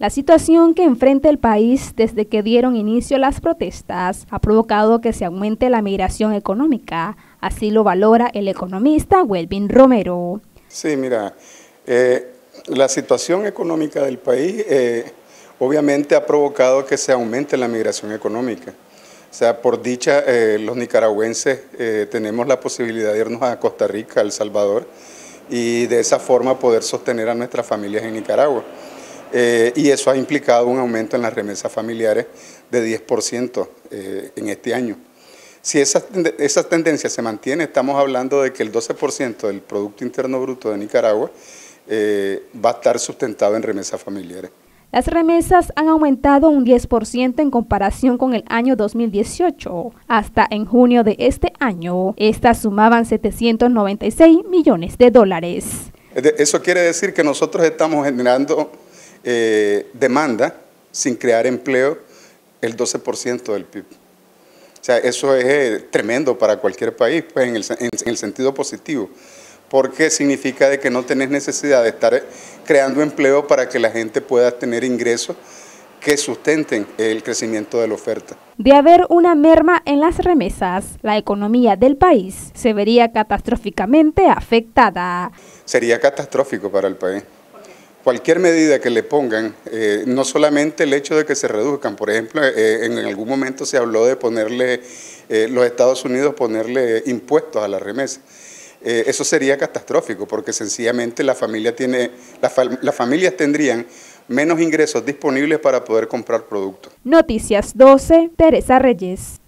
La situación que enfrenta el país desde que dieron inicio las protestas ha provocado que se aumente la migración económica, así lo valora el economista Welvin Romero. Sí, mira, eh, la situación económica del país eh, obviamente ha provocado que se aumente la migración económica. O sea, por dicha, eh, los nicaragüenses tenemos la posibilidad de irnos a Costa Rica, El Salvador, y de esa forma poder sostener a nuestras familias en Nicaragua. Eh, y eso ha implicado un aumento en las remesas familiares de 10% eh, en este año. Si esa, esa, tendencia se mantiene, estamos hablando de que el 12% del Producto Interno Bruto de Nicaragua eh, va a estar sustentado en remesas familiares. Las remesas han aumentado un 10% en comparación con el año 2018. Hasta en junio de este año, estas sumaban 796 millones de dólares. Eso quiere decir que nosotros estamos generando eh, demanda sin crear empleo el 12% del PIB. O sea, eso es eh, tremendo para cualquier país, pues en el, en el, sentido positivo, porque significa de que no tenés necesidad de estar creando empleo para que la gente pueda tener ingresos que sustenten el crecimiento de la oferta. De haber una merma en las remesas, la economía del país se vería catastróficamente afectada. Sería catastrófico para el país cualquier medida que le pongan, eh, no solamente el hecho de que se reduzcan, por ejemplo, eh, en algún momento se habló de ponerle, eh, los Estados Unidos ponerle impuestos a la remesa. eso sería catastrófico porque sencillamente la familia tiene, las familias tendrían menos ingresos disponibles para poder comprar productos. Noticias 12, Teresa Reyes.